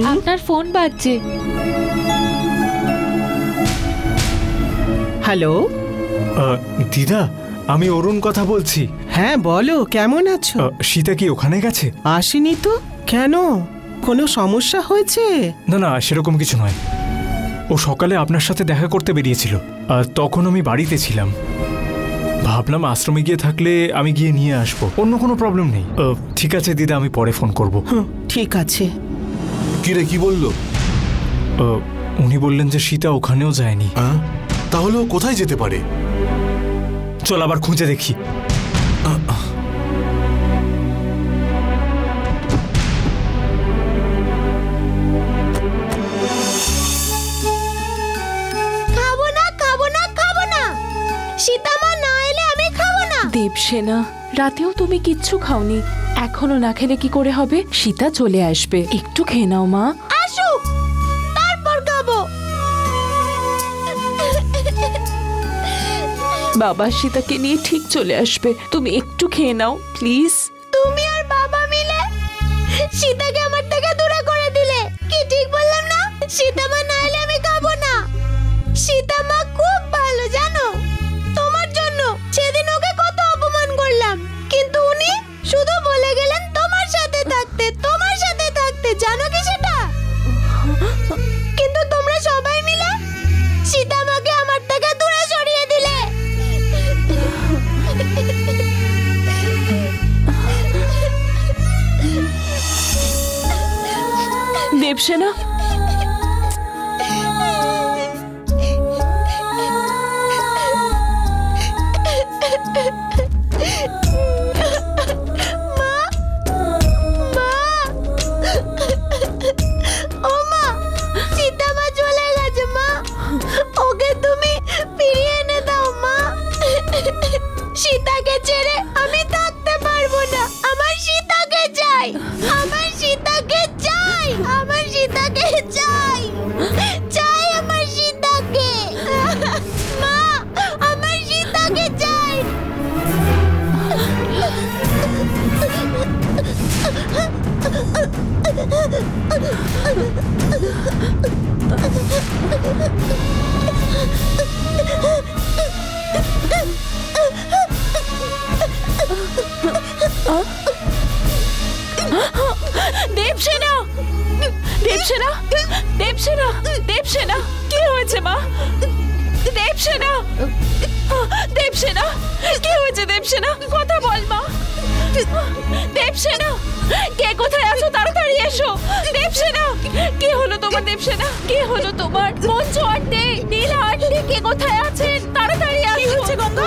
আপনার ফোন বাজছে। হ্যালো? দিদা আমি অরুণ কথা বলছি। হ্যাঁ বলো কেমন আছো? আহ, সীতা কি ওখানে গেছে? আসেনি তো? কেন? কোনো সমস্যা হয়েছে? না না সেরকম কিছু নয়। ও সকালে আপনার সাথে দেখা করতে বেরিয়েছিল আর তখন আমি বাড়িতে ছিলাম। ভাবলাম আশ্রমে গিয়ে থাকলে আমি গিয়ে নিয়ে আসব। অন্য কোনো প্রবলেম নেই। আহ, ঠিক আছে দিদা আমি পরে ফোন করব। হুম, ঠিক আছে। কিরে কি বলল? উনি বললেন যে সীতা ওখানেও যায়নি। তাহলে ও কোথায় যেতে পারে? চল আবার খুঁজে দেখি। খাব না খাব না খাব না। সীতামা না এলে আমি খাব না। দেবসেনা রাতেও তুমি কিচ্ছু খাওনি। এখনও না খেলে কি করে হবে? সীতা চলে আসবে। একটু খেয়ে নাও মা। আসুক তারপর খাব। বাবা সীতাকে নিয়ে ঠিক চলে আসবে। তুমি একটু খেয়ে নাও প্লিজ। তুমি আর বাবা মিলে সীতাকে দেবসেনা ও মা সীতামা চলে দেবসেনা! দেবসেনা! দেবসেনা! দেবসেনা! কি হয়েছে, মা? দেবসেনা! দেবসেনা! কি হয়েছে, দেবসেনা? কথা বল, মা! দেবসেনা কে কোথায় আছো? তাড়াতাড়ি এসো। দেবসেনা কি হলো তোমার দেবসেনা কি হলো তোমার? মঞ্চ আন্টি নীলা আন্টি কে কোথায় আছেন? তাড়াতাড়ি আসো কি হয়েছে গঙ্গা?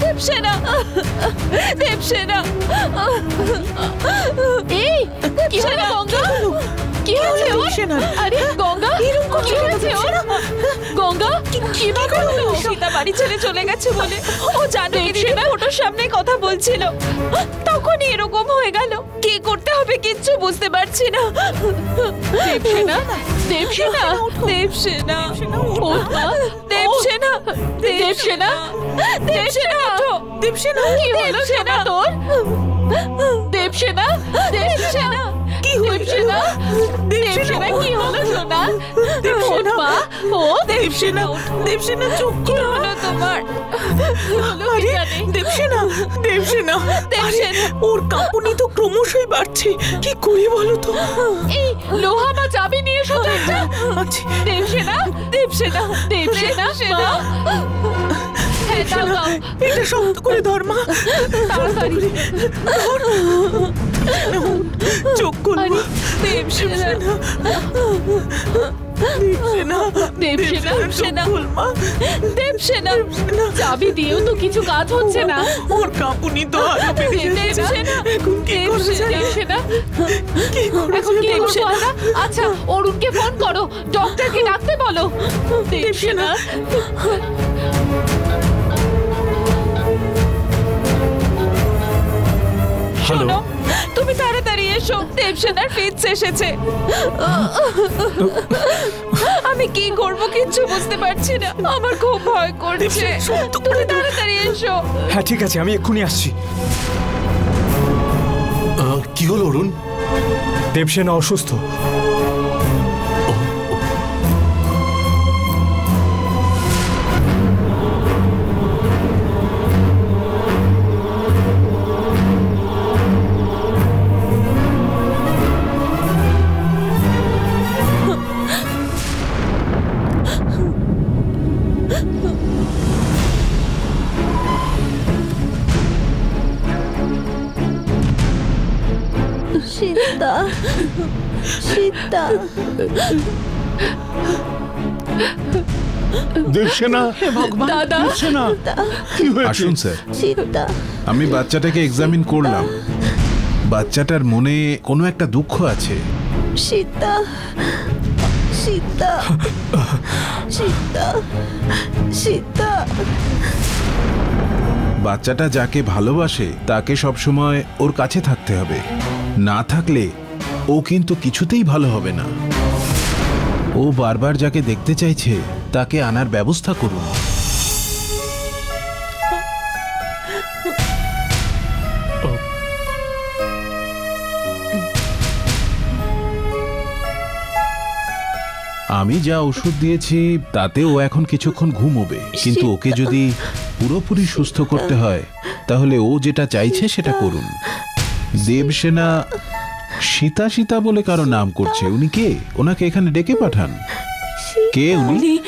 দেবসেনা দেবসেনা এই কি হলো গঙ্গা? কি হয়েছে? ওর? আরে গঙ্গা কি হয়েছে? ওর? গঙ্গা কি হলো সীতা বাড়ি ছেড়ে চলে গেছে বলে। ও জানে দিদির ফটোর সামনে কথা বলছিল। তখনই এরকম হয়ে গেল। কি করতে হবে কিচ্ছু বুঝতে পারছি না। দেবসেনা? দেবসেনা? দেবসেনা? ওঠ। মা। দেবসেনা? দেবসেনা? দেবসেনা? ওঠো। দেবসেনা কি হলো সেনা তোর? দেবসেনা? দেবসেনা? কি হয়েছে না? দেবসেনা কি হলো সোনা? ওঠ মা ও? দেবসেনা দেবসেনা চুপ করে। হলো তোমার? আরে দেবসেনা দেবসেনা দেবসেনা। ওর কাঁপুনি তো ক্রমশই বাড়ছে। কি করি বলো তো? এই লোহা বা চাবি নিয়ে এসো তো একটা। আচ্ছা। দেবসেনা দেবসেনা দেবসেনা সেনা এটা শক্ত করে ধর মা। তাড়াতাড়ি। চোখ খুল আরে দেবসেনা দেবসেনা দেবসেনা সেনা। দেবসেনা চাবি দিয়েও তো কিছু কাজ হচ্ছে না। ওর কাঁপুনি তো আরও বেড়ে যাচ্ছে দেবসেনা এখন কি করা যায় দেবসেনা কি করা এখন কি করব আচ্ছা অরুণকে ফোন করো। ডক্টরকে ডাকতে বলো। দেবসেনা শোনো তুমি তাড়াতাড়ি এসো দেবসেনার ফিটস এসেছে। আমি কি করব কিচ্ছু বুঝতে পারছি না আমার খুব ভয় করছে। তুমি তাড়াতাড়ি এসো। হ্যাঁ ঠিক আছে আমি এক্ষুনি আসছি। কি হলো অরুণ? দেবসেনা অসুস্থ। সীতা দেবসেনা দাদা। দেবসেনা কি হয়েছে? আসুন স্যার। সীতা আমি বাচ্চাটাকে এক্সামিন করলাম। বাচ্চাটার মনে কোনো একটা দুঃখ আছে। সীতা সীতা সীতা সীতা বাচ্চাটা যাকে ভালোবাসে তাকে সবসময় ওর কাছে থাকতে হবে। না থাকলে ও কিন্তু কিছুতেই ভালো হবে না। ও বারবার যাকে দেখতে চাইছে, তাকে আনার ব্যবস্থা করুন। আমি যা ওষুধ দিয়েছি তাতে ও এখন কিছুক্ষণ ঘুমোবে। কিন্তু ওকে যদি পুরোপুরি সুস্থ করতে হয়, তাহলে ও যেটা চাইছে সেটা করুন। দেবসেনা সীতা সীতা বলে কারও নাম করছে। উনি কে? ওনাকে এখানে ডেকে পাঠান। কে উনি? উনি?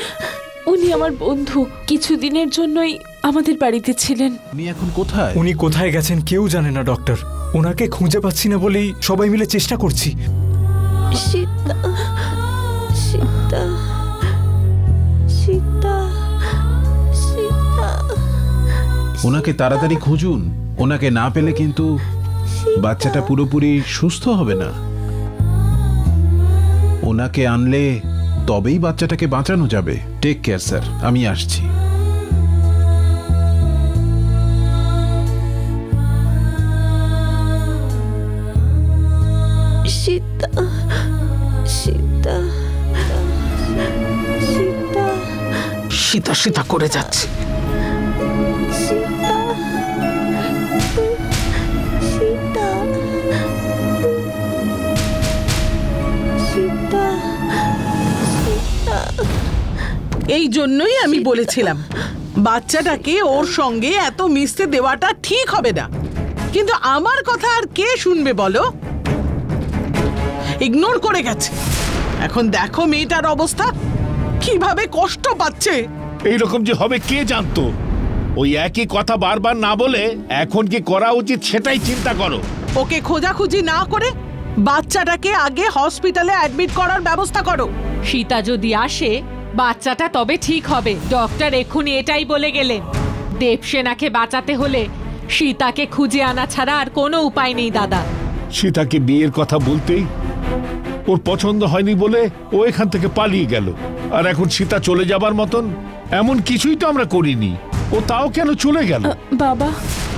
উনি আমার বন্ধু। কিছুদিনের জন্যই আমাদের বাড়িতে ছিলেন। উনি এখন কোথায়? উনি কোথায় গেছেন কেউ জানে না ডক্টর। ওনাকে খুঁজে পাচ্ছি না বলেই সবাই মিলে চেষ্টা করছি। সীতা সীতা সীতা সীতা। ওনাকে তাড়াতাড়ি খুঁজুন। ওনাকে না পেলে কিন্তু বাচ্চাটা পুরোপুরি সুস্থ হবে না। ওনাকে আনলে তবেই বাচ্চাটাকে বাঁচানো যাবে। টেক কেয়ার স্যার আমি আসছি। সীতা সীতা সীতা। সীতা সীতা করে যাচ্ছে। এই জন্যই আমি বলেছিলাম বাচ্চাটাকে ওর সঙ্গে এত মিশতে দেওয়াটা ঠিক হবে না। কিন্তু আমার কথা আর কে শুনবে বলো? ইগনোর করে গেছে। এখন দেখো মেয়েটার অবস্থা কীভাবে কষ্ট পাচ্ছে। এইরকম যে হবে কে জানতো? ওই একই কথা বারবার না বলে এখন কি করা উচিত সেটাই চিন্তা করো। ওকে খোঁজাখুঁজি না করে বাচ্চাটাকে আগে হসপিটালে অ্যাডমিট করার ব্যবস্থা করো। সীতা যদি আসে বাচ্চাটা তবে ঠিক হবে। ডক্টর এক্ষুনি এটাই বলে গেলেন। দেবসেনাকে বাঁচাতে হলে সীতাকে খুঁজে আনা ছাড়া আর কোনো উপায় নেই দাদা। সীতাকে বিয়ের কথা বলতেই ওর পছন্দ হয়নি বলে ও এখান থেকে পালিয়ে গেল। আর এখন সীতা চলে যাবার মতন এমন কিছুই তো আমরা করিনি। ও তাও কেন চলে গেল? বাবা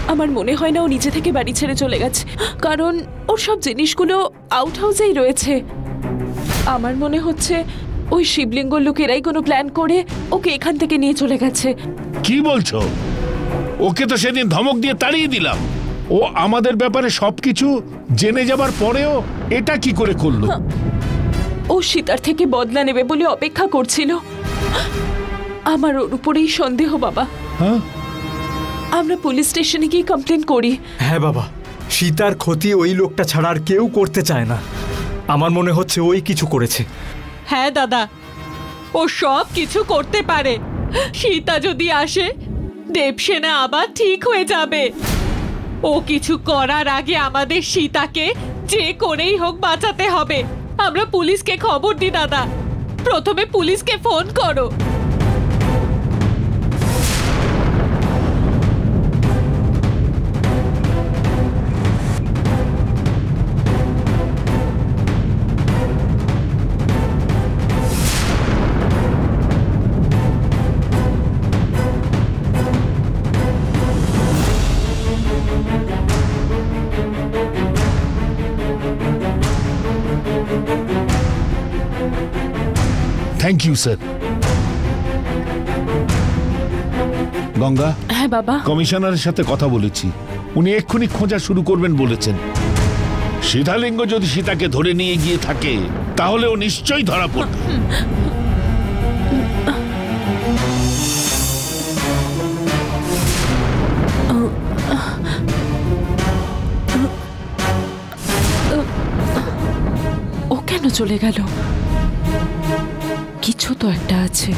আমার মনে হয় না ও নিজে থেকে বাড়ি ছেড়ে চলে গেছে। কারণ ওর সব জিনিসগুলো আউট হাউসেই রয়েছে। আমার মনে হচ্ছে ওই শিবলিঙ্গ লোকেরাই কোনো প্ল্যান করে ওকে এখান থেকে নিয়ে চলে গেছে। কি বলছো? ওকে তো সেদিন ধমক দিয়ে তাড়িয়ে দিলাম। ও আমাদের ব্যাপারে সবকিছু জেনে যাবার পরেও এটা কি করে করল? ও সীতার থেকে বদলা নেবে বলে অপেক্ষা করছিল। আমার ওর উপরেই সন্দেহ বাবা। হ্যাঁ? আমরা পুলিশ স্টেশনে গিয়ে কমপ্লেন করি। হ্যাঁ বাবা। সীতার ক্ষতি ওই লোকটা ছাড়া আর কেউ করতে চায় না। আমার মনে হচ্ছে ওই কিছু করেছে। হ্যাঁ দাদা। ও সব কিছু করতে পারে। সীতা যদি আসে, দেবসেনা আবার ঠিক হয়ে যাবে। ও কিছু করার আগে আমাদের সীতাকে যে করেই হোক বাঁচাতে হবে। আমরা পুলিশকে খবর দিই, দাদা। প্রথমে পুলিশকে ফোন করো। স্যার গঙ্গা? হ্যাঁ বাবা। কমিশনারের সাথে কথা বলেছি। উনি এক্ষুনি খোঁজা শুরু করবেন বলেছেন। সীতালিঙ্গ যদি সীতাকে ধরে নিয়ে গিয়ে থাকে তাহলে ও নিশ্চয়ই ধরা পড়বে। ও কেন চলে গেল? কিছু তো একটা আছে।